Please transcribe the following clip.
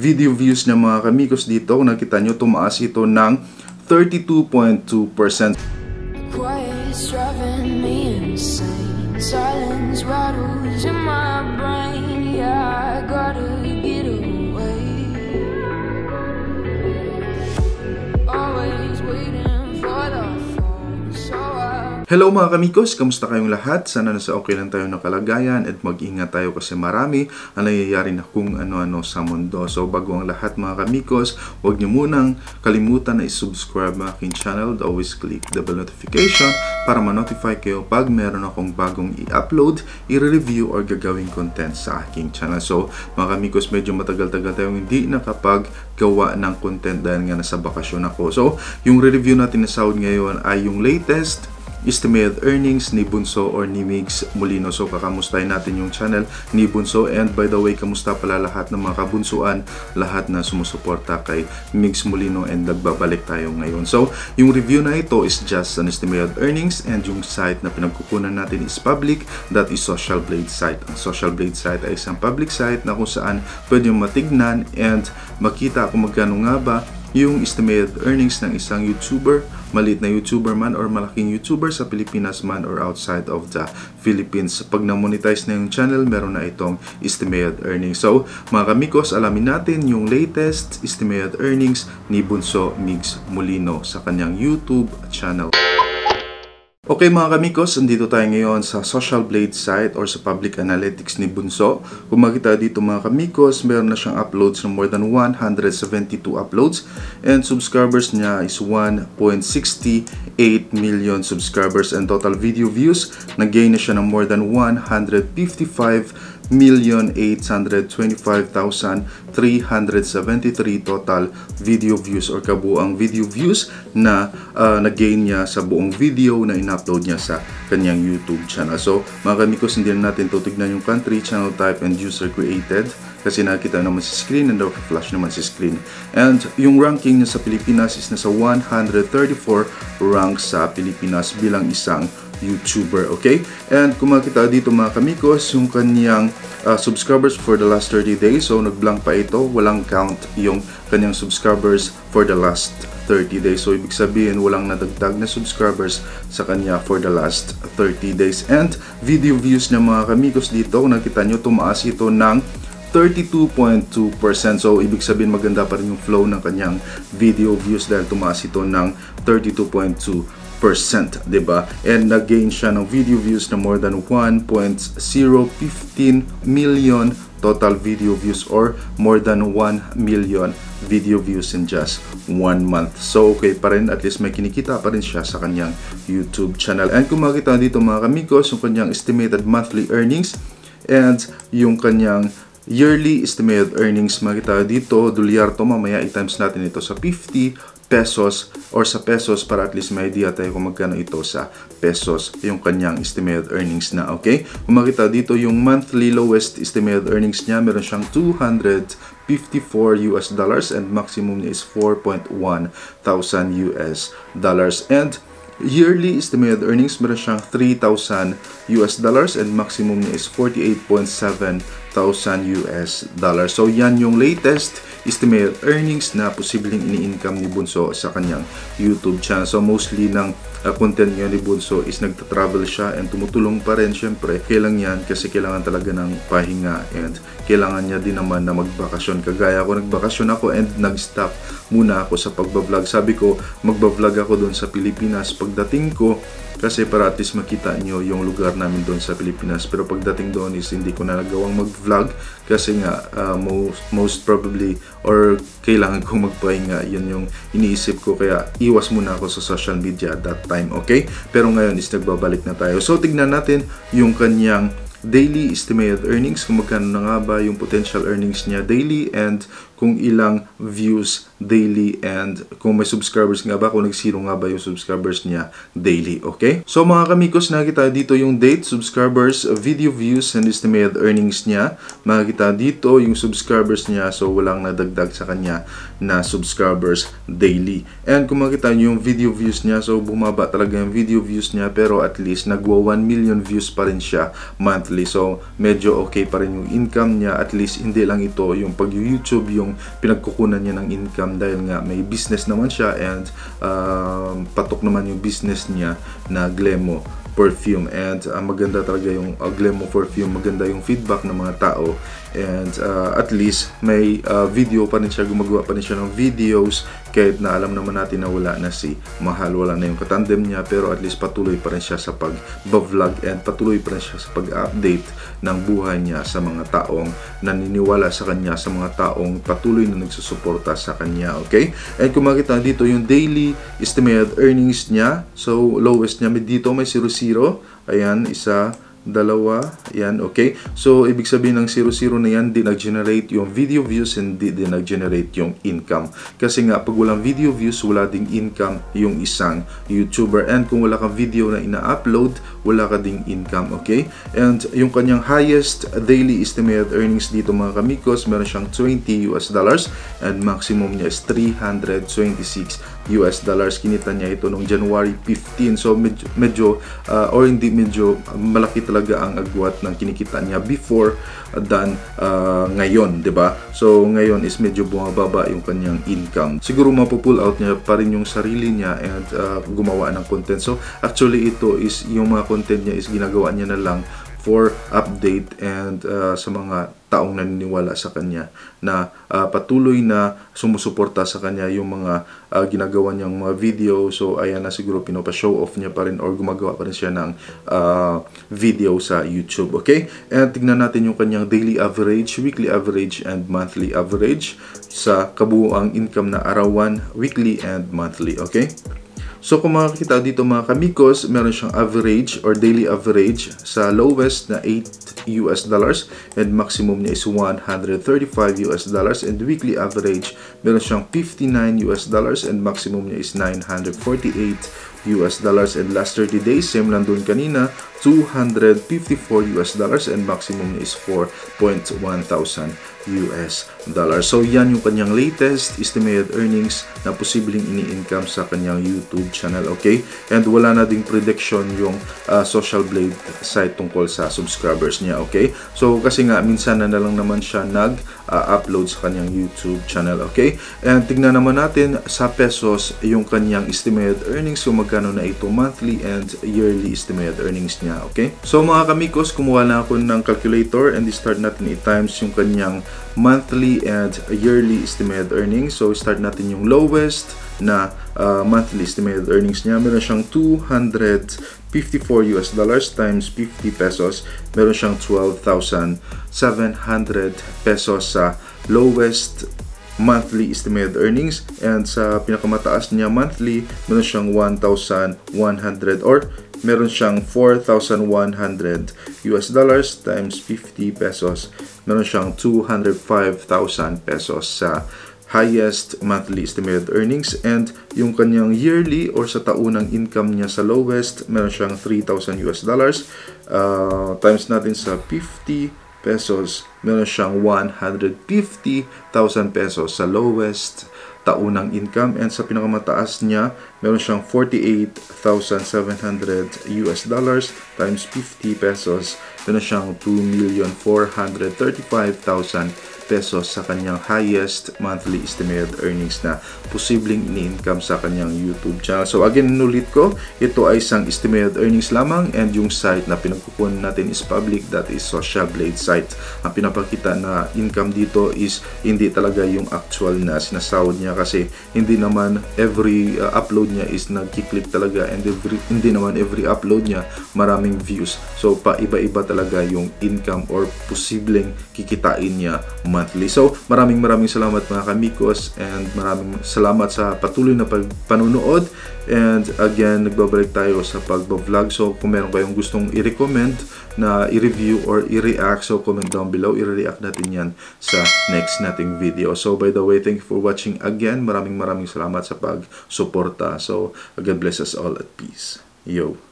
video views niya mga kamikos dito. Kung nakita nyo, tumaas ito ng 32.2%. Quiet's driving me insane. Silence rattles in my brain. Yeah, I get Hello mga kamikos, kamusta kayong lahat? Sana nasa okay lang tayo ng kalagayan at mag-ingat tayo kasi marami ang nangyayari na kung ano-ano sa mundo. So bago ang lahat mga kamikos, huwag niyo munang kalimutan na isubscribe mga aking channel. Always click the bell notification para ma-notify kayo pag meron akong bagong i-upload, i-review or gagawing content sa aking channel. So mga kamikos, medyo matagal-tagal tayong hindi nakapag-gawa ng content dahil nga nasa bakasyon ako. So yung review natin na sound ngayon ay yung latest estimated earnings ni Bunso or ni Migs Molino. So kakamustahin natin yung channel ni Bunso and by the way, kamusta pala lahat ng mga kabunsuan, lahat na sumusuporta kay Migs Molino and nagbabalik tayo ngayon. So yung review na ito is just an estimated earnings and yung site na pinagkukunan natin is public, that is Social Blade site. Ang Social Blade site ay isang public site na kung saan pwede matignan and makita kung magkano nga ba yung estimated earnings ng isang YouTuber, maliit na YouTuber man or malaking YouTuber sa Pilipinas man or outside of the Philippines. Pag na-monetize na yung channel, meron na itong estimated earnings. So, mga kamikos, alamin natin yung latest estimated earnings ni Bunso Migs Molino sa kanyang YouTube channel. Okay mga kamikos, andito tayo ngayon sa Social Blade site or sa public analytics ni Bunso. Kung makita dito mga kamikos, meron na siyang uploads ng more than 172 uploads and subscribers niya is 1.68 million subscribers and total video views, nag-gain na siya ng more than 155 million 825,373 total video views or kabuang video views na uh, nag-gain niya sa buong video na in-upload niya sa kanyang YouTube channel. So, mga kamikos, hindi na natin tutignan yung country, channel type, and user created kasi nakita naman sa screen and flash naman sa screen. And yung ranking niya sa Pilipinas is nasa 134 rank sa Pilipinas bilang isang YouTuber, okay? And kung makita dito mga kamikos, yung kanyang uh, subscribers for the last 30 days, so nag-blank pa ito, walang count yung kanyang subscribers for the last 30 days. So, ibig sabihin, walang nadagdag na subscribers sa kanya for the last 30 days. And video views niya mga kamikos dito, kung nakita nyo, tumaas ito ng 32.2%. So, ibig sabihin maganda pa rin yung flow ng kanyang video views dahil tumaas ito ng 32.2%. 'di ba? And nag-gain siya ng video views na more than 1.015 million total video views or more than 1 million video views in just one month. So, okay pa rin. At least may kinikita pa rin siya sa kanyang YouTube channel. And kung makita dito mga kamigos, yung kanyang estimated monthly earnings and yung kanyang yearly estimated earnings makita dito, dolyar to mamaya i-times natin ito sa 50 pesos or sa pesos para at least may idea tayo kung magkano ito sa pesos yung kanyang estimated earnings na, okay? Kung makita dito yung monthly lowest estimated earnings niya, meron siyang 254 US dollars and maximum niya is 4.1 thousand US dollars and yearly estimated earnings meron siyang 3,000 US dollars and maximum niya is 48.7 thousand US dollars. So yan yung latest estimated earnings na posibleng ini-income ni Bunso sa kanyang YouTube channel. So mostly ng uh, content niya ni Bunso is nagta-travel siya and tumutulong pa rin syempre. Kailang yan kasi kailangan talaga ng pahinga and kailangan niya din naman na magbakasyon. Kagaya ako nagbakasyon ako and nag-stop muna ako sa pagbablog. Sabi ko magbablog ako doon sa Pilipinas. Pagdating ko kasi para at least makita nyo yung lugar namin doon sa Pilipinas. Pero pagdating doon is hindi ko na nagawang mag-vlog kasi nga uh, most, most probably or kailangan kong magpahinga. Yun yung iniisip ko kaya iwas muna ako sa social media at that time, okay? Pero ngayon is nagbabalik na tayo. So tignan natin yung kanyang daily estimated earnings, kung magkano na nga ba yung potential earnings niya daily and kung ilang views daily and kung may subscribers nga ba, kung nagsiro nga ba yung subscribers niya daily, okay? So mga kamikos, nakita dito yung date, subscribers, video views, and estimated earnings niya. Makikita dito yung subscribers niya, so walang nadagdag sa kanya na subscribers daily. And kung makita nyo yung video views niya, so bumaba talaga yung video views niya, pero at least nagwa 1 million views pa rin siya monthly. So medyo okay pa rin yung income niya, at least hindi lang ito yung pag-YouTube, yung yung pinagkukunan niya ng income dahil nga may business naman siya and um, patok naman yung business niya na Glemo perfume. And uh, maganda talaga yung uh, Glemo perfume maganda yung feedback ng mga tao and uh, at least may uh, video pa rin siya gumagawa pa rin siya ng videos kahit na alam naman natin na wala na si Mahal wala na yung katandem niya pero at least patuloy pa rin siya sa pag-vlog and patuloy pa rin siya sa pag-update ng buhay niya sa mga taong naniniwala sa kanya sa mga taong patuloy na nagsusuporta sa kanya okay? And kung makita dito yung daily estimated earnings niya so lowest niya dito may 00 ayan isa dalawa, yan, okay? So, ibig sabihin ng 00 na yan, di nag-generate yung video views and di, di nag-generate yung income. Kasi nga, pag walang video views, wala ding income yung isang YouTuber. And kung wala kang video na ina-upload, wala ka ding income, okay? And yung kanyang highest daily estimated earnings dito mga kamikos, meron siyang 20 US dollars and maximum niya is 326 US dollars. Kinita niya ito noong January 15. So, medyo, medyo uh, or hindi medyo malaki talaga ang agwat ng kinikita niya before than uh, ngayon, 'di ba? So ngayon is medyo bumababa yung kanyang income. Siguro mapupull out niya pa rin yung sarili niya and uh, gumawa ng content. So actually ito is yung mga content niya is ginagawa niya na lang for update and uh, sa mga taong naniniwala sa kanya na uh, patuloy na sumusuporta sa kanya yung mga uh, ginagawa niyang mga video. So ayan na siguro pinapa-show off niya pa rin or gumagawa pa rin siya ng uh, video sa YouTube okay? And tignan natin yung kanyang daily average weekly average and monthly average sa kabuuang income na arawan weekly and monthly okay So kung makikita dito mga kamikos, meron siyang average or daily average sa lowest na 8 US dollars and maximum niya is 135 US dollars. And weekly average meron siyang 59 US dollars and maximum niya is 948 US dollars. And last 30 days same lang doon kanina 254 US dollars and maximum is 4.1 thousand US dollars. So yan yung kanyang latest estimated earnings na posibleng ini-income sa kanyang YouTube channel, okay? And wala na ding prediction yung uh, Social Blade site tungkol sa subscribers niya, okay? So kasi nga minsan na, na lang naman siya nag-upload uh, sa kanyang YouTube channel, okay? And tignan naman natin sa pesos yung kanyang estimated earnings kung magkano na ito monthly and yearly estimated earnings niya, okay? So mga kamikos, kumuha na ako ng calculator and start natin i-times yung kanyang monthly and yearly estimated earnings. So, start natin yung lowest na uh, monthly estimated earnings niya. Meron siyang 254 US dollars times 50 pesos. Meron siyang 12,700 pesos sa lowest monthly estimated earnings and sa pinakamataas niya monthly meron siyang 1,100 or meron siyang 4,100 US dollars times 50 pesos. Meron siyang 205,000 pesos sa highest monthly estimated earnings. And yung kanyang yearly or sa taunang income niya sa lowest meron siyang 3,000 US dollars uh, times natin sa 50 pesos meron siyang 150,000 pesos sa lowest taunang income. And sa pinakamataas niya meron siyang 48,700 US dollars times 50 pesos. Meron siyang 2,435,000 pesos sa kanyang highest monthly estimated earnings na posibleng ini-income sa kanyang YouTube channel. So again, nulit ko, ito ay isang estimated earnings lamang and yung site na pinagkukunan natin is public, that is Social Blade site. Ang pinapakita na income dito is hindi talaga yung actual na sinasahod niya kasi hindi naman every uh, upload niya is nagki-click talaga and every, hindi naman every upload niya maraming views. So pa iba-iba talaga yung income or posibleng kikitain niya. So, maraming maraming salamat mga kamikos and maraming salamat sa patuloy na panunood. And again, nagbabalik tayo sa pagbablog. So, kung meron kayong gustong i-recommend na i-review or i-react, so comment down below. I-react natin yan sa next nating video. So, by the way, thank you for watching again. Maraming maraming salamat sa pag-suporta. So, God bless us all at peace. Yo!